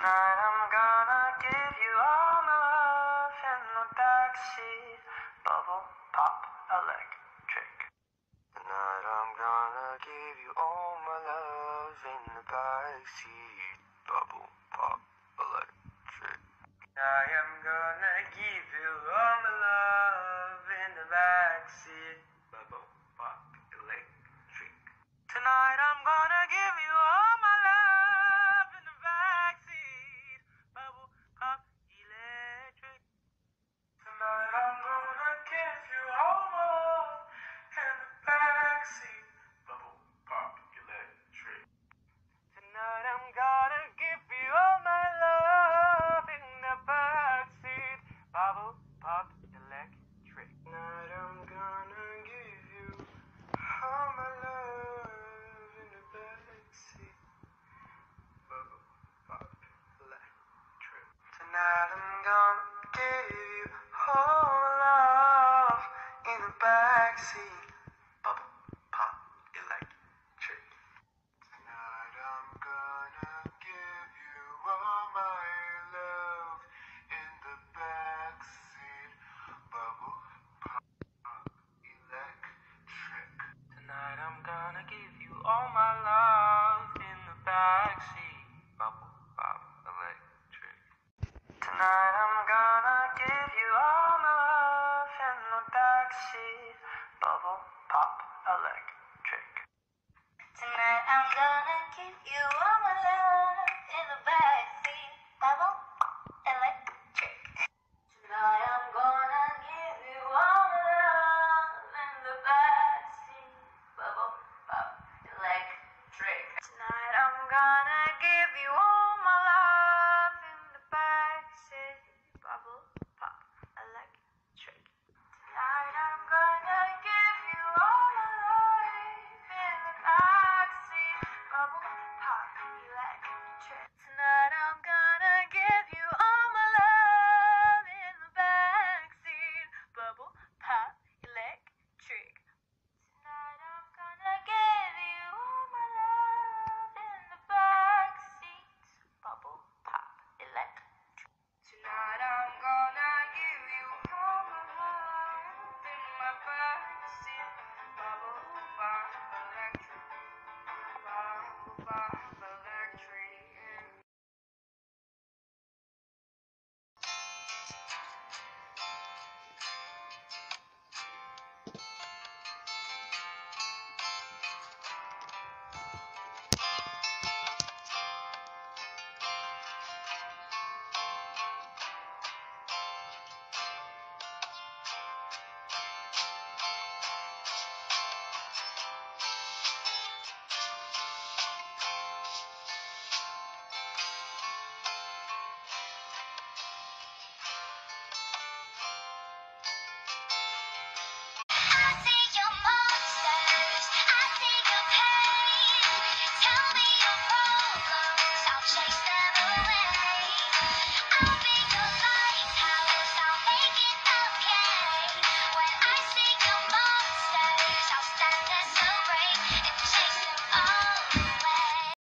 Tonight I'm gonna give you all my love in the backseat. Bubble pop electric. Tonight I'm gonna give you all my love in the backseat. Bubble pop electric. I am gonna give you all my love in the backseat. the backseat. Pepsi, bubble, pop, electric. Tonight I'm gonna give you